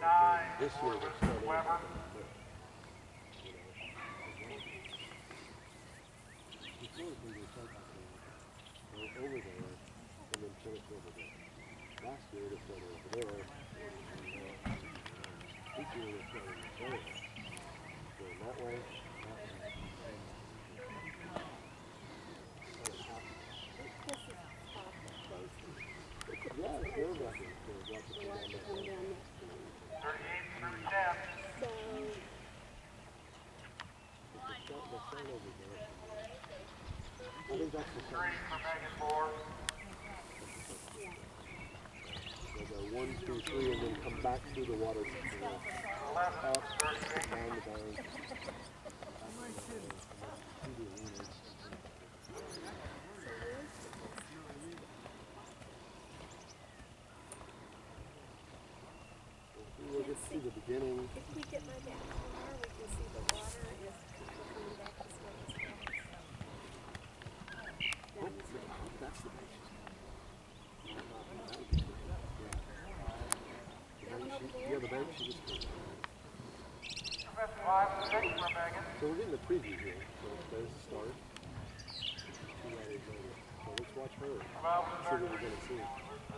come back to the water. This, and then come down here. That's two for Megan. Last year they basically were Two nine. This year starting Weber. off with a you before we something, go over there and then finish over there. Last year they started over there. And, uh, this year they started over there. Going that way, that way. Yeah, it's nerve-wracking to watch it down that way. Thirty-eight through ten. The sun, the sun over there. One, two, three, and then come back through the water. Up, down the bank. Through the arena. We'll just see the beginning. If we get my back camera, we can see the water is coming back this way as well. Oh, that's the bank. Yeah, the bank she just. So we're getting the preview here. So there's the start. Two hours later. So let's watch her. See what we're gonna see. Elizabeth Weber.